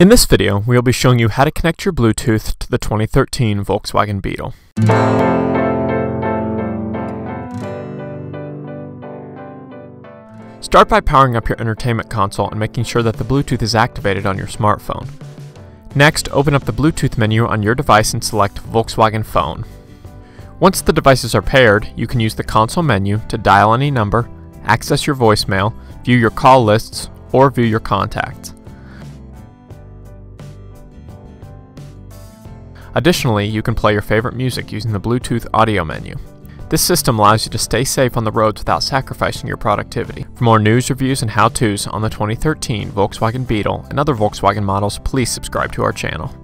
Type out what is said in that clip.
In this video, we will be showing you how to connect your Bluetooth to the 2013 Volkswagen Beetle. Start by powering up your entertainment console and making sure that the Bluetooth is activated on your smartphone. Next, open up the Bluetooth menu on your device and select Volkswagen Phone. Once the devices are paired, you can use the console menu to dial any number, access your voicemail, view your call lists, or view your contacts. Additionally, you can play your favorite music using the Bluetooth audio menu. This system allows you to stay safe on the roads without sacrificing your productivity. For more news, reviews, and how-tos on the 2013 Volkswagen Beetle and other Volkswagen models, please subscribe to our channel.